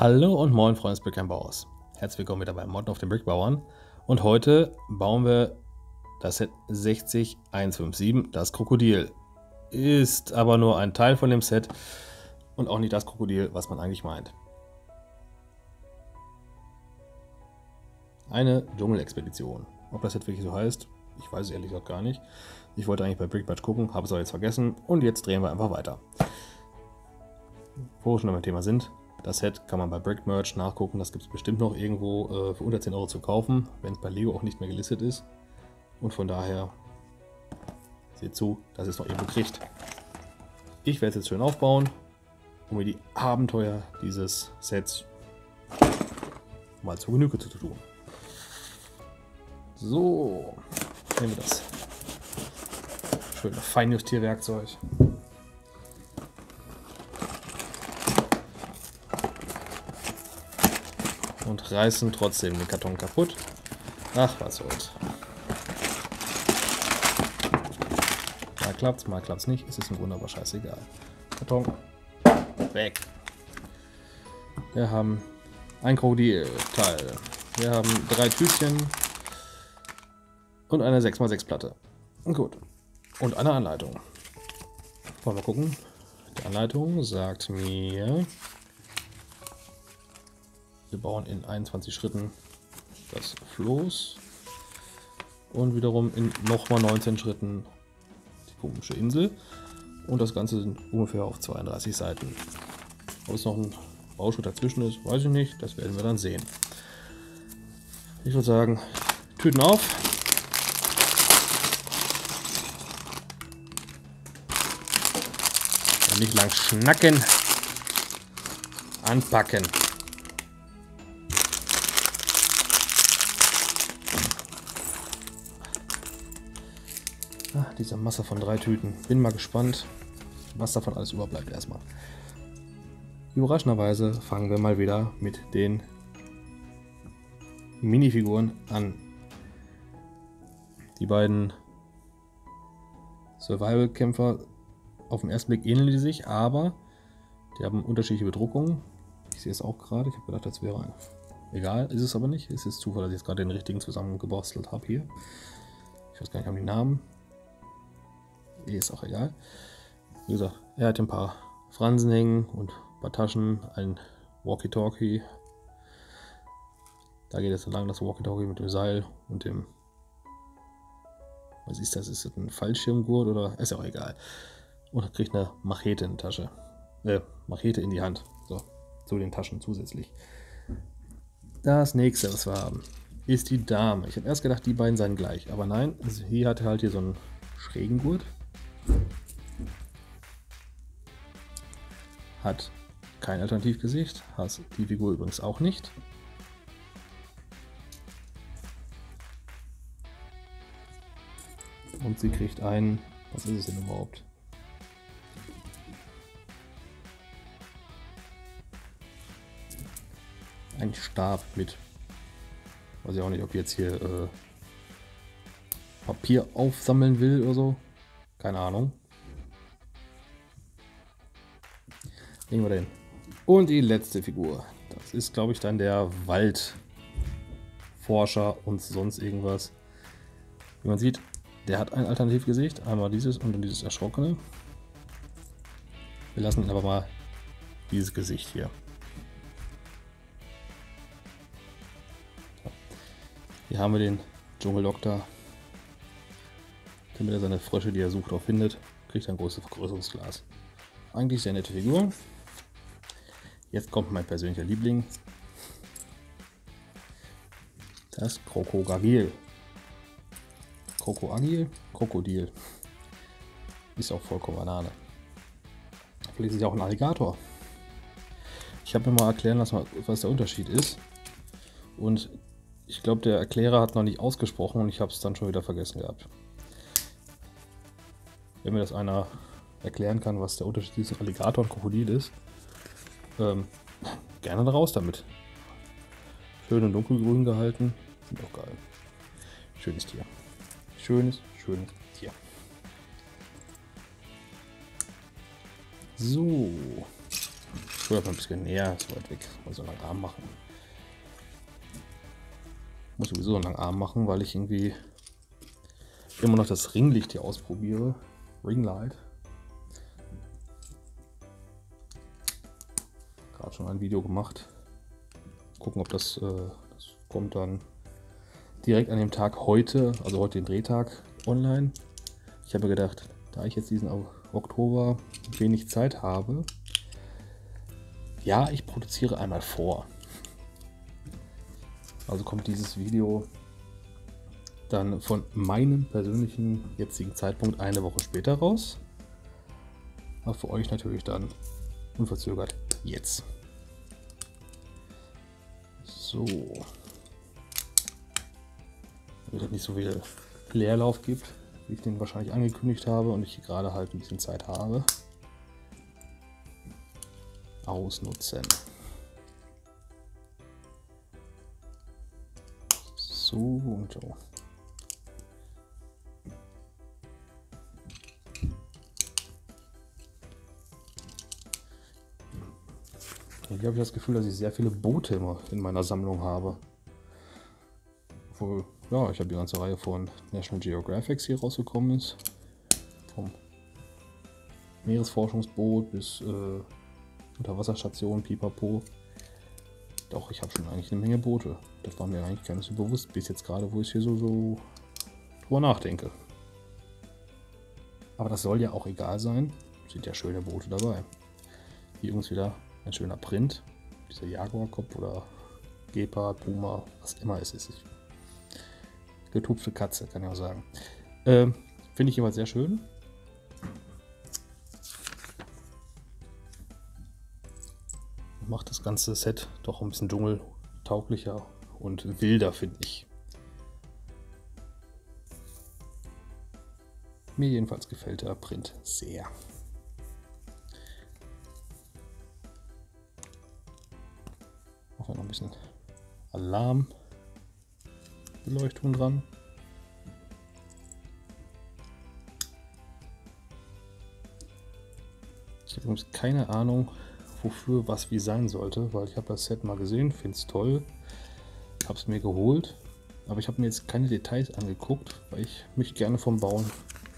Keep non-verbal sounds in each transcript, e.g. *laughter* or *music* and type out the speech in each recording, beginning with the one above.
Hallo und moin Freunde des Brickbauers. Herzlich willkommen wieder bei Modden auf den Brickbauern. Und heute bauen wir das Set 60157, das Krokodil. Ist aber nur ein Teil von dem Set und auch nicht das Krokodil, was man eigentlich meint. Eine Dschungelexpedition. Ob das Set wirklich so heißt, ich weiß es ehrlich gesagt gar nicht. Ich wollte eigentlich bei Brickbatch gucken, habe es aber jetzt vergessen und jetzt drehen wir einfach weiter. Wo wir schon beim Thema sind, das Set kann man bei Brickmerch nachgucken. Das gibt es bestimmt noch irgendwo äh, für unter 10 Euro zu kaufen, wenn es bei Lego auch nicht mehr gelistet ist. Und von daher, seht zu, dass es noch irgendwo kriegt. Ich werde es jetzt schön aufbauen, um mir die Abenteuer dieses Sets mal zu Genüge zu tun. So, nehmen wir das schöne Feinjustierwerkzeug. Und reißen trotzdem den Karton kaputt. Ach, was soll's. Mal klappt's, mal klappt's nicht. Es ist im Grunde aber scheißegal. Karton weg. Wir haben ein Krokodil-Teil. Wir haben drei Tütchen und eine 6x6 Platte. Gut. Und eine Anleitung. Wollen wir gucken. Die Anleitung sagt mir, wir bauen in 21 Schritten das Floß und wiederum in nochmal 19 Schritten die komische Insel. Und das Ganze sind ungefähr auf 32 Seiten. Ob es noch ein Bauschritt dazwischen ist, weiß ich nicht. Das werden wir dann sehen. Ich würde sagen, Tüten auf. Und nicht lang schnacken. Anpacken. Ah, diese Masse von drei Tüten. Bin mal gespannt, was davon alles überbleibt erstmal. Überraschenderweise fangen wir mal wieder mit den Minifiguren an. Die beiden Survival-Kämpfer auf den ersten Blick ähneln die sich, aber die haben unterschiedliche Bedruckungen. Ich sehe es auch gerade. Ich habe gedacht, das wäre ein. Egal, ist es aber nicht. Es ist Zufall, dass ich jetzt gerade den richtigen zusammengebastelt habe hier. Ich weiß gar nicht, haben die Namen. Eh, ist auch egal. Wie gesagt, er hat ein paar Fransen hängen und ein paar Taschen, ein Walkie-Talkie. Da geht es lang, das Walkie-Talkie mit dem Seil und dem. Was ist das? Ist das ein Fallschirmgurt oder? Ist ja auch egal. Und er kriegt eine Machete in die Tasche. Äh, Machete in die Hand. So, zu den Taschen zusätzlich. Das nächste, was wir haben, ist die Dame. Ich habe erst gedacht, die beiden seien gleich. Aber nein, hier hat halt hier so einen schrägen Gurt. Hat kein Alternativgesicht, hat die Figur übrigens auch nicht. Und sie kriegt einen, was ist es denn überhaupt? Ein Stab mit. Weiß ich auch nicht, ob jetzt hier äh, Papier aufsammeln will oder so. Keine Ahnung. Nehmen wir den. Und die letzte Figur. Das ist, glaube ich, dann der Waldforscher und sonst irgendwas. Wie man sieht, der hat ein Alternativgesicht. Einmal dieses und dann dieses Erschrockene. Wir lassen aber mal dieses Gesicht hier. Hier haben wir den Dschungeldoktor damit er seine Frösche, die er sucht, auch findet, kriegt ein großes Vergrößerungsglas. Eigentlich sehr nette Figur. Jetzt kommt mein persönlicher Liebling. Das Krokogagil. Krokoagil? Krokodil. Ist auch vollkommen Banane. Vielleicht ist es ja auch ein Alligator. Ich habe mir mal erklären lassen, was der Unterschied ist. Und ich glaube, der Erklärer hat noch nicht ausgesprochen und ich habe es dann schon wieder vergessen gehabt. Wenn mir das einer erklären kann, was der Unterschied zwischen Alligator und Krokodil ist, ähm, gerne raus damit. Schön und dunkelgrün gehalten. Sind auch geil. Schönes Tier. Schönes, schönes Tier. So. Schwör ein bisschen näher, ist weit weg. Muss so einen langen Arm machen. Muss sowieso einen langen Arm machen, weil ich irgendwie immer noch das Ringlicht hier ausprobiere. Ringlight. Gerade schon ein Video gemacht. Gucken, ob das, äh, das kommt dann direkt an dem Tag heute, also heute den Drehtag online. Ich habe gedacht, da ich jetzt diesen Oktober wenig Zeit habe, ja, ich produziere einmal vor. Also kommt dieses Video dann von meinem persönlichen jetzigen Zeitpunkt eine Woche später raus. Aber für euch natürlich dann unverzögert jetzt. So. Damit es nicht so viel Leerlauf gibt, wie ich den wahrscheinlich angekündigt habe und ich gerade halt ein bisschen Zeit habe. Ausnutzen. So und so. Hier habe ich das Gefühl, dass ich sehr viele Boote immer in meiner Sammlung habe. Obwohl, ja, ich habe die ganze Reihe von National Geographics hier rausgekommen ist. Vom Meeresforschungsboot bis äh, Unterwasserstation, Pipapo. Doch, ich habe schon eigentlich eine Menge Boote. Das war mir eigentlich gar nicht so bewusst, bis jetzt gerade, wo ich hier so, so drüber nachdenke. Aber das soll ja auch egal sein. Sind ja schöne Boote dabei. Hier übrigens wieder ein schöner Print. Dieser Jaguar-Kopf oder Gepard, Puma, was immer es ist. Getupfte Katze, kann ich auch sagen. Ähm, Finde ich immer sehr schön. Macht das ganze Set doch ein bisschen dschungeltauglicher und wilder, finde ich. Mir jedenfalls gefällt der Print sehr. Ein bisschen Alarmbeleuchtung dran. Ich habe übrigens keine Ahnung, wofür was wie sein sollte, weil ich habe das Set mal gesehen, finde es toll, habe es mir geholt, aber ich habe mir jetzt keine Details angeguckt, weil ich mich gerne vom Bauen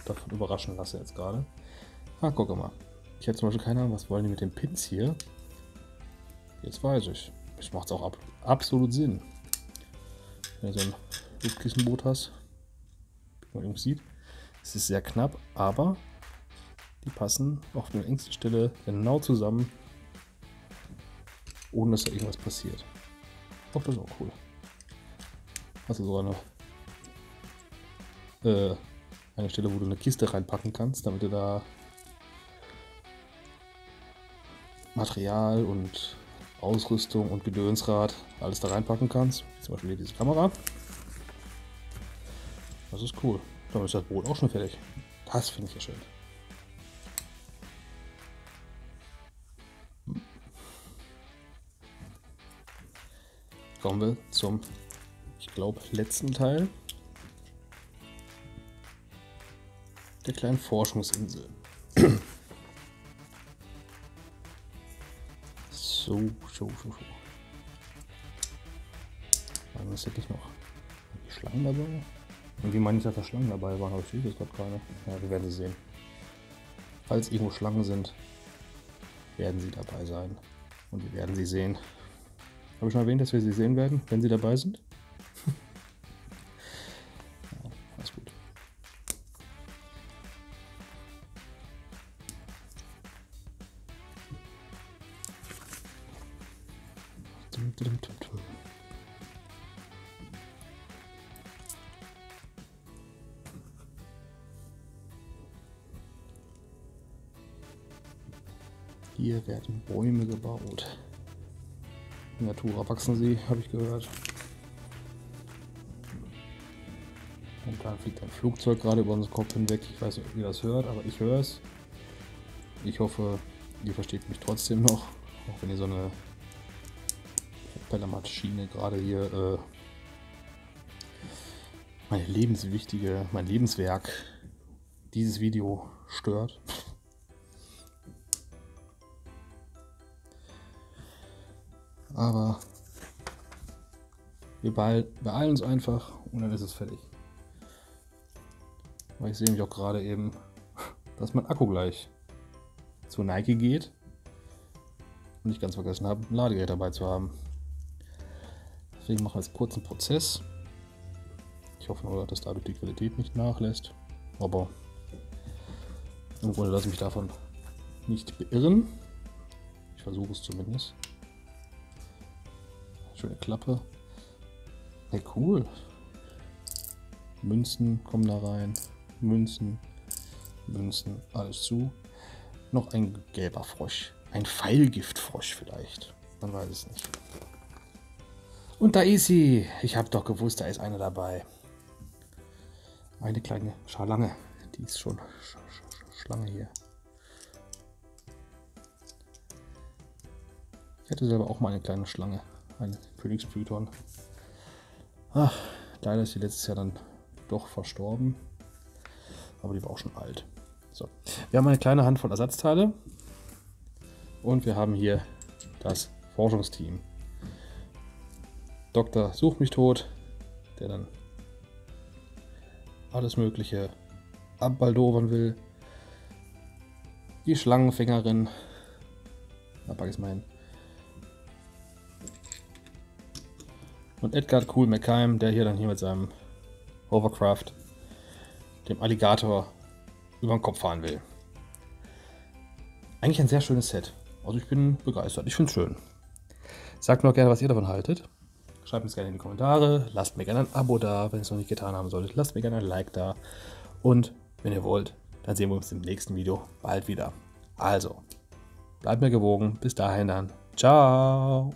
davon überraschen lasse jetzt gerade. Ah, guck mal. Ich hätte zum Beispiel keine Ahnung, was wollen die mit den Pins hier? Jetzt weiß ich. Das macht auch ab, absolut Sinn. Wenn du so ein Luftkissenboot hast, wie man irgendwie sieht, es ist sehr knapp, aber die passen auf der engsten Stelle genau zusammen, ohne dass da irgendwas passiert. Doch, das ist auch cool. Hast du sogar eine, äh, eine Stelle, wo du eine Kiste reinpacken kannst, damit du da Material und Ausrüstung und Gedönsrad alles da reinpacken kannst. Zum Beispiel hier diese Kamera. Das ist cool. Damit ist das Boot auch schon fertig. Das finde ich ja schön. Kommen wir zum, ich glaube, letzten Teil der kleinen Forschungsinsel. *clears throat* So, so, so, so. Waren das wirklich noch die Schlangen dabei? Irgendwie meine ich, dass da Schlangen dabei waren, aber ich sehe das gerade keine. Ja, wir werden sie sehen. Falls irgendwo Schlangen sind, werden sie dabei sein. Und wir werden sie sehen. Habe ich schon erwähnt, dass wir sie sehen werden, wenn sie dabei sind? Hier werden Bäume gebaut. In Natura wachsen sie, habe ich gehört. Und da fliegt ein Flugzeug gerade über unseren Kopf hinweg. Ich weiß nicht, ob ihr das hört, aber ich höre es. Ich hoffe, ihr versteht mich trotzdem noch, auch wenn ihr so eine Propellermaschine gerade hier äh, meine lebenswichtige, mein Lebenswerk, dieses Video stört. Aber wir beeilen uns einfach und dann ist es fertig. Weil ich sehe mich auch gerade eben, *laughs* dass mein Akku gleich zu Nike geht und ich ganz vergessen habe, ein Ladegerät dabei zu haben. Deswegen mache ich jetzt kurz einen Prozess. Ich hoffe nur, dass dadurch die Qualität nicht nachlässt. Aber im Grunde lasse ich mich davon nicht beirren. Ich versuche es zumindest. Schöne Klappe. Hey, cool. Münzen kommen da rein. Münzen, Münzen, alles zu. Noch ein gelber Frosch. Ein Pfeilgiftfrosch vielleicht. Man weiß es nicht. Und da ist sie. Ich habe doch gewusst, da ist einer dabei. Eine kleine Schalange. Die ist schon Sch Sch Schlange hier. Ich hatte selber auch mal eine kleine Schlange. Ein Königspython. Ach, leider ist sie letztes Jahr dann doch verstorben. Aber die war auch schon alt. So. Wir haben eine kleine Handvoll Ersatzteile. Und wir haben hier das Forschungsteam. Dr. Such mich tot, der dann alles Mögliche abbaldowern will. Die Schlangenfängerin. Da packe ich es Und Edgar Cool McKeim, der hier dann hier mit seinem Hovercraft dem Alligator über den Kopf fahren will. Eigentlich ein sehr schönes Set. Also ich bin begeistert. Ich finde es schön. Sagt mir auch gerne, was ihr davon haltet. Schreibt es gerne in die Kommentare. Lasst mir gerne ein Abo da, wenn ihr es noch nicht getan haben solltet. Lasst mir gerne ein Like da. Und wenn ihr wollt, dann sehen wir uns im nächsten Video bald wieder. Also, bleibt mir gewogen. Bis dahin dann. Ciao.